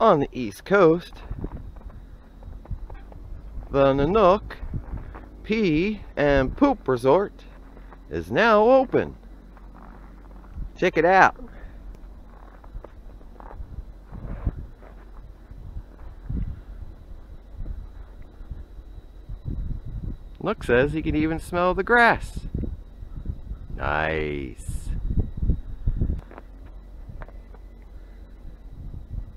on the east coast, the Nanook Pee and Poop Resort is now open. Check it out. Nook says he can even smell the grass. Nice.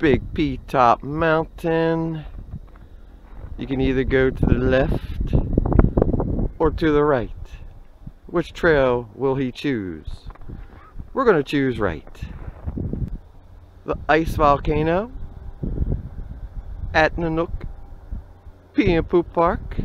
Big P Top Mountain. You can either go to the left or to the right. Which trail will he choose? We're going to choose right. The ice volcano at Nanook Pee and Poop Park.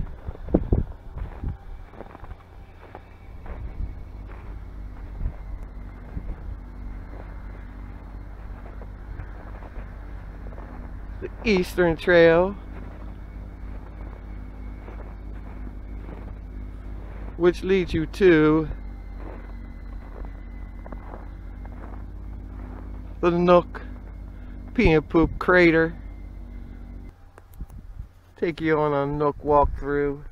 The Eastern Trail which leads you to the Nook Pee and Poop Crater. Take you on a Nook walkthrough.